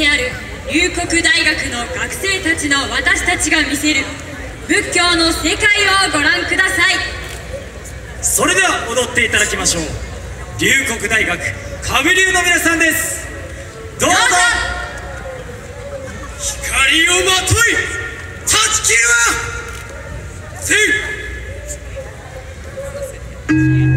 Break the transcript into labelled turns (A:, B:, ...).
A: てある龍谷大学の学生たちの私たちが見せる仏教の世界をご覧ください。
B: それでは踊っていただきましょう。龍谷大学上流の皆さんです。どうぞ。光をまとい断ち切るわせい。